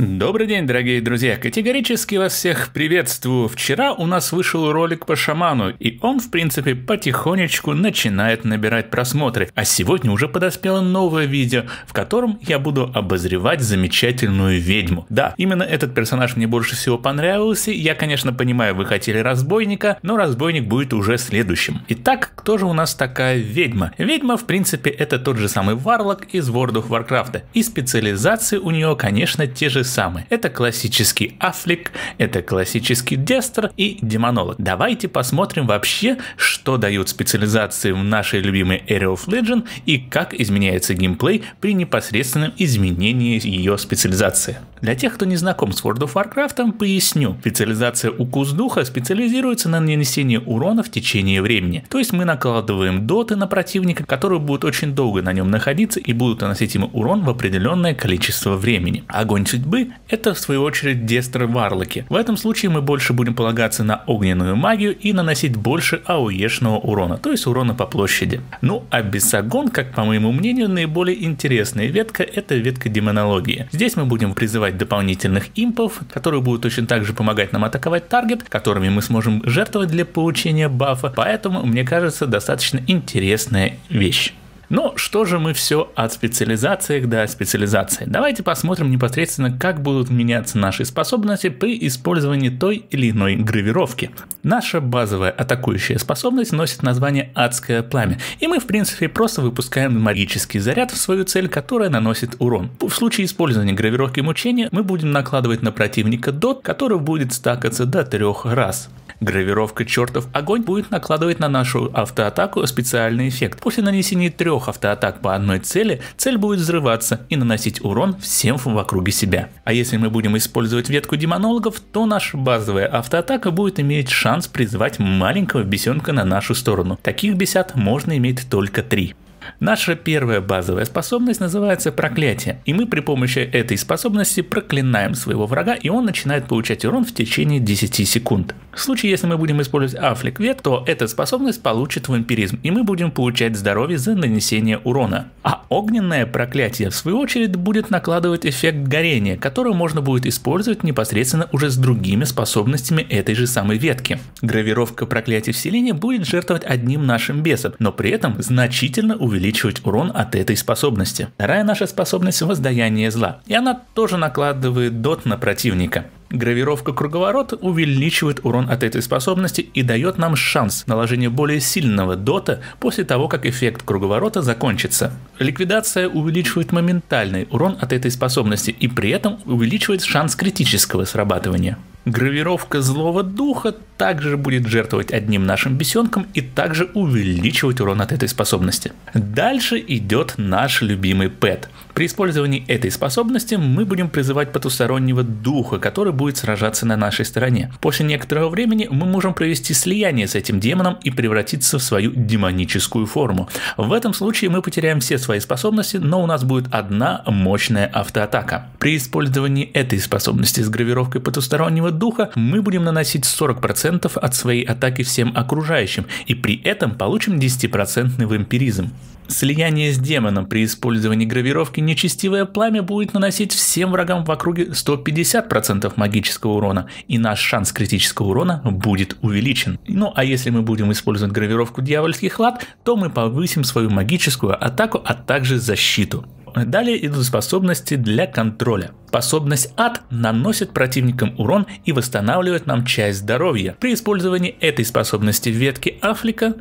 Добрый день, дорогие друзья! Категорически вас всех приветствую! Вчера у нас вышел ролик по шаману, и он, в принципе, потихонечку начинает набирать просмотры. А сегодня уже подоспело новое видео, в котором я буду обозревать замечательную ведьму. Да, именно этот персонаж мне больше всего понравился. Я, конечно, понимаю, вы хотели разбойника, но разбойник будет уже следующим. Итак, кто же у нас такая ведьма? Ведьма, в принципе, это тот же самый варлок из World of Warcraft. И специализации у нее, конечно, те же самые. Это классический Афлик, это классический Дестер и Демонолог. Давайте посмотрим вообще, что дают специализации в нашей любимой Area of Legend и как изменяется геймплей при непосредственном изменении ее специализации. Для тех, кто не знаком с World of Warcraft, поясню. Специализация Укус Духа специализируется на нанесении урона в течение времени. То есть мы накладываем доты на противника, которые будут очень долго на нем находиться и будут наносить ему урон в определенное количество времени. Огонь судьбы это в свою очередь Дестер Варлоки. В этом случае мы больше будем полагаться на огненную магию и наносить больше ауешного урона, то есть урона по площади. Ну а Бесогон, как по моему мнению, наиболее интересная ветка это ветка демонологии. Здесь мы будем призывать дополнительных импов, которые будут точно так же помогать нам атаковать таргет, которыми мы сможем жертвовать для получения бафа, поэтому мне кажется достаточно интересная вещь. Но что же мы все от специализации до специализации? Давайте посмотрим непосредственно, как будут меняться наши способности при использовании той или иной гравировки. Наша базовая атакующая способность носит название «Адское пламя», и мы в принципе просто выпускаем магический заряд в свою цель, которая наносит урон. В случае использования гравировки мучения мы будем накладывать на противника дот, который будет стакаться до трех раз. Гравировка чертов огонь будет накладывать на нашу автоатаку специальный эффект. После нанесения трех автоатак по одной цели, цель будет взрываться и наносить урон всем в округе себя. А если мы будем использовать ветку демонологов, то наша базовая автоатака будет иметь шанс призвать маленького бесенка на нашу сторону. Таких бесят можно иметь только три. Наша первая базовая способность называется проклятие, и мы при помощи этой способности проклинаем своего врага, и он начинает получать урон в течение 10 секунд. В случае, если мы будем использовать Афлик Вет, то эта способность получит вампиризм, и мы будем получать здоровье за нанесение урона. А огненное проклятие, в свою очередь, будет накладывать эффект горения, который можно будет использовать непосредственно уже с другими способностями этой же самой ветки. Гравировка проклятия вселения будет жертвовать одним нашим бесом, но при этом значительно увеличивать увеличивать урон от этой способности. Вторая наша способность – воздаяние зла, и она тоже накладывает дот на противника. Гравировка круговорот увеличивает урон от этой способности и дает нам шанс наложения более сильного дота после того, как эффект круговорота закончится. Ликвидация увеличивает моментальный урон от этой способности и при этом увеличивает шанс критического срабатывания. Гравировка злого духа также будет жертвовать одним нашим бесенком и также увеличивать урон от этой способности. Дальше идет наш любимый пэт. При использовании этой способности мы будем призывать потустороннего духа, который будет сражаться на нашей стороне. После некоторого времени мы можем провести слияние с этим демоном и превратиться в свою демоническую форму. В этом случае мы потеряем все свои способности, но у нас будет одна мощная автоатака. При использовании этой способности с гравировкой потустороннего духа мы будем наносить 40% от своей атаки всем окружающим и при этом получим 10% вампиризм. Слияние с демоном при использовании гравировки нечестивое пламя будет наносить всем врагам в округе 150% магического урона, и наш шанс критического урона будет увеличен. Ну а если мы будем использовать гравировку дьявольских лад, то мы повысим свою магическую атаку, а также защиту. Далее идут способности для контроля. Способность ад наносит противникам урон и восстанавливает нам часть здоровья. При использовании этой способности в ветке Афлика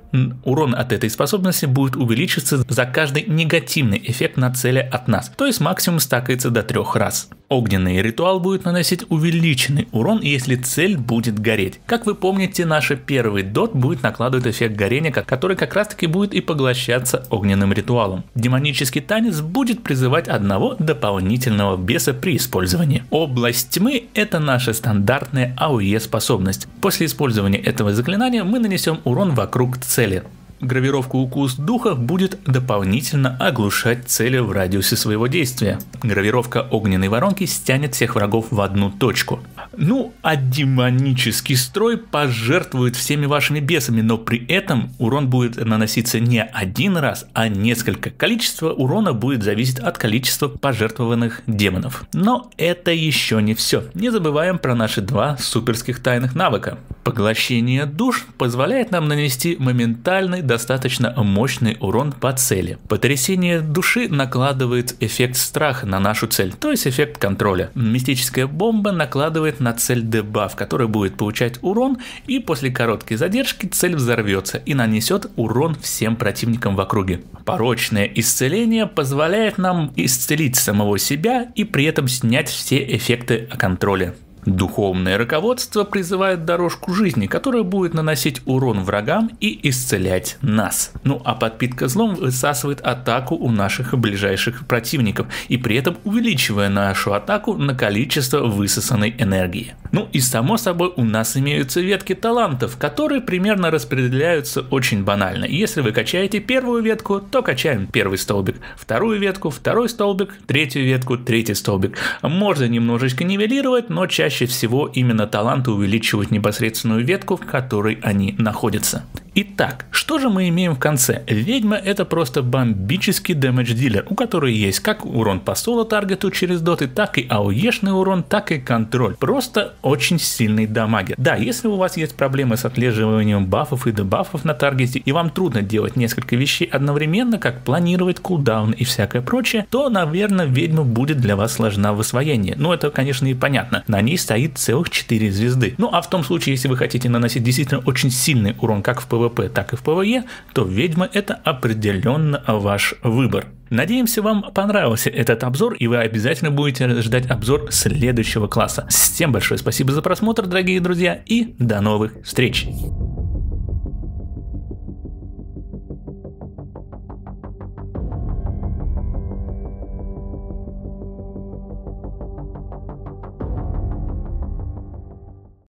урон от этой способности будет увеличиться за каждый негативный эффект на цели от нас, то есть максимум стакается до трех раз. Огненный ритуал будет наносить увеличенный урон, если цель будет гореть. Как вы помните, наш первый дот будет накладывать эффект горения, который как раз таки будет и поглощаться огненным ритуалом. Демонический танец будет призывать одного дополнительного беса при использовании. Область тьмы – это наша стандартная АОЕ способность. После использования этого заклинания мы нанесем урон вокруг цели. Гравировка укус духа будет дополнительно оглушать цели в радиусе своего действия. Гравировка огненной воронки стянет всех врагов в одну точку. Ну, а демонический строй пожертвует всеми вашими бесами, но при этом урон будет наноситься не один раз, а несколько. Количество урона будет зависеть от количества пожертвованных демонов. Но это еще не все. Не забываем про наши два суперских тайных навыка. Поглощение душ позволяет нам нанести моментальный, достаточно мощный урон по цели. Потрясение души накладывает эффект страха на нашу цель, то есть эффект контроля. Мистическая бомба накладывает на цель дебаф, который будет получать урон, и после короткой задержки цель взорвется и нанесет урон всем противникам в округе. Порочное исцеление позволяет нам исцелить самого себя и при этом снять все эффекты контроля. Духовное руководство призывает дорожку жизни, которая будет наносить урон врагам и исцелять нас. Ну а подпитка злом высасывает атаку у наших ближайших противников и при этом увеличивая нашу атаку на количество высосанной энергии. Ну и само собой у нас имеются ветки талантов, которые примерно распределяются очень банально. Если вы качаете первую ветку, то качаем первый столбик, вторую ветку, второй столбик, третью ветку, третий столбик. Можно немножечко нивелировать, но чаще всего именно таланты увеличивают непосредственную ветку, в которой они находятся. Итак, что же мы имеем в конце? Ведьма это просто бомбический дэмэдж дилер, у которой есть как урон по соло таргету через доты, так и ауешный урон, так и контроль. Просто очень сильный дамагер. Да, если у вас есть проблемы с отслеживанием бафов и дебафов на таргете, и вам трудно делать несколько вещей одновременно, как планировать кулдаун и всякое прочее, то, наверное, ведьма будет для вас сложна в освоении. Ну, это, конечно, и понятно. На ней стоит целых 4 звезды. Ну, а в том случае, если вы хотите наносить действительно очень сильный урон как в PvP, так и в PvE, то ведьма это определенно ваш выбор. Надеемся, вам понравился этот обзор, и вы обязательно будете ждать обзор следующего класса. Всем большое спасибо за просмотр, дорогие друзья, и до новых встреч!